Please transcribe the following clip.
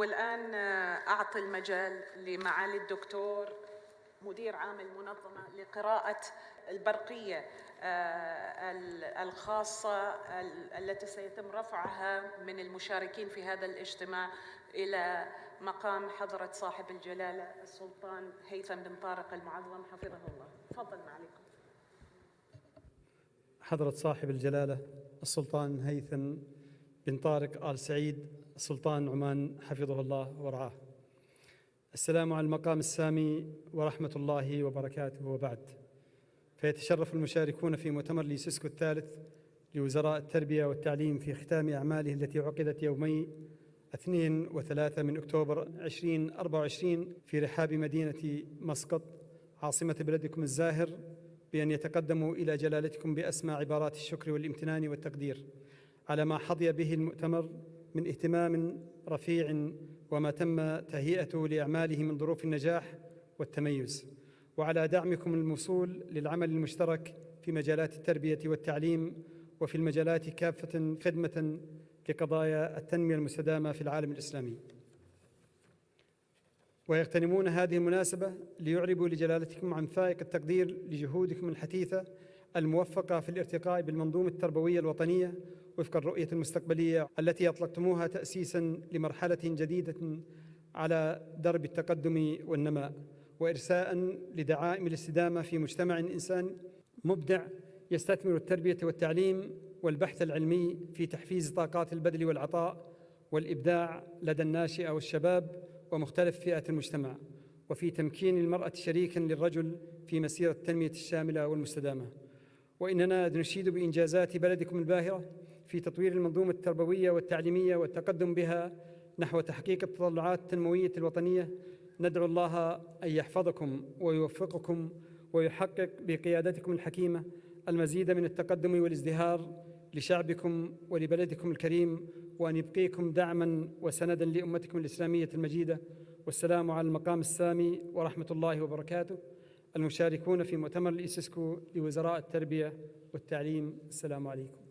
والآن آه، أعطي المجال لمعالي الدكتور مدير عام المنظمة لقراءة البرقية آه، ال- الخاصة ال- التي سيتم رفعها من المشاركين في هذا الاجتماع إلى مقام حضرة صاحب الجلالة السلطان هيثم بن طارق المعظم. حفظه الله. تفضل معاليكم. حضرة صاحب الجلالة السلطان هيثم بن طارق آل سعيد سلطان عمان حفظه الله ورعاه. السلام على المقام السامي ورحمة الله وبركاته. وبعد فيتشرف المشاركون في مؤتمر ليسسكو الثالث لوزراء التربية والتعليم في ختام أعماله التي عقدت يومي 2 و3 من أكتوبر 2024 في رحاب مدينة مسقط. عاصمة بلدكم الزاهر بأن يتقدموا إلى جلالتكم بأسمى عبارات الشكر والامتنان والتقدير. على ما حظي به المؤتمر من اهتمام رفيع وما تم تهيئته لأعماله من ظروف النجاح والتميز. وعلى دعمكم الموصول للعمل المشترك في مجالات التربية والتعليم وفي المجالات كافة خدمة لقضايا التنمية المستدامة في العالم الإسلامي. ويغتنمون هذه المناسبة ليعربوا لجلالتكم عن فائق التقدير لجهودكم الحثيثة الموفقة في الارتقاء بالمنظومة التربوية الوطنية وفق الرؤية المستقبلية التي أطلقتموها تأسيسا لمرحلة جديدة على درب التقدم والنماء وإرساء لدعائم الاستدامة في مجتمع إنسان مبدع يستثمر التربية والتعليم والبحث العلمي في تحفيز طاقات البذل والعطاء والإبداع لدى الناشئة والشباب ومختلف فئات المجتمع وفي تمكين المرأة شريكا للرجل في مسيرة التنمية الشاملة والمستدامة. وإننا نشيد بإنجازات بلدكم الباهرة في تطوير المنظومة التربوية والتعليمية والتقدم بها نحو تحقيق التطلعات التنموية الوطنية ندعو الله أن يحفظكم ويوفقكم ويحقق بقيادتكم الحكيمة المزيد من التقدم والازدهار لشعبكم ولبلدكم الكريم وأن يبقيكم دعما وسندا لأمتكم الإسلامية المجيدة. والسلام على المقام السامي ورحمة الله وبركاته. المشاركون في مؤتمر الإسسكو لوزراء التربية والتعليم السلام عليكم.